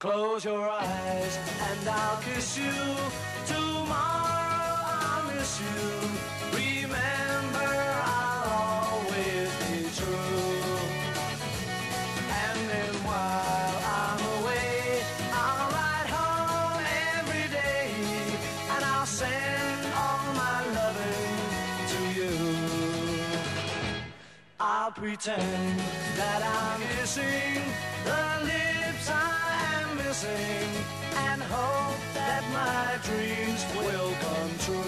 Close your eyes and I'll kiss you. Tomorrow I'll miss you. Remember, I'll always be true. And then while I'm away, I'll ride home every day. And I'll send all my loving to you. I'll pretend that I'm missing the lips my dreams will come true.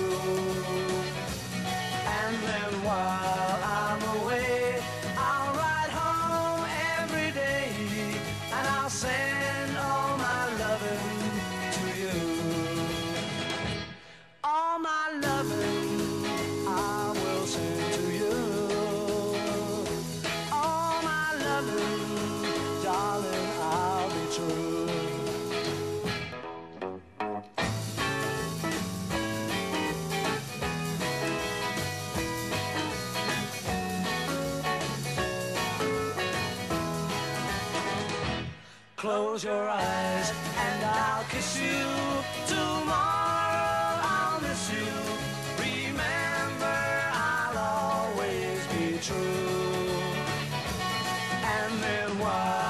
Close your eyes and I'll kiss you. Tomorrow I'll miss you. Remember, I'll always be true. And then while